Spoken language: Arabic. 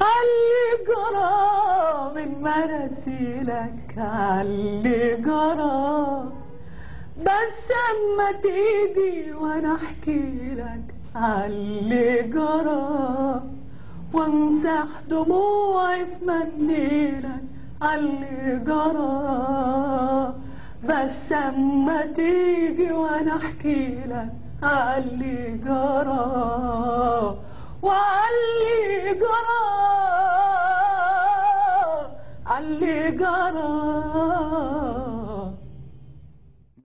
علي جرى من مراسيلك علي جرى بس اما تيجي وأنا احكي لك علي جرى وامسح دموعي في منديلك علي جرى بس اما تيجي وأنا احكي لك علي جرى اللي قرا.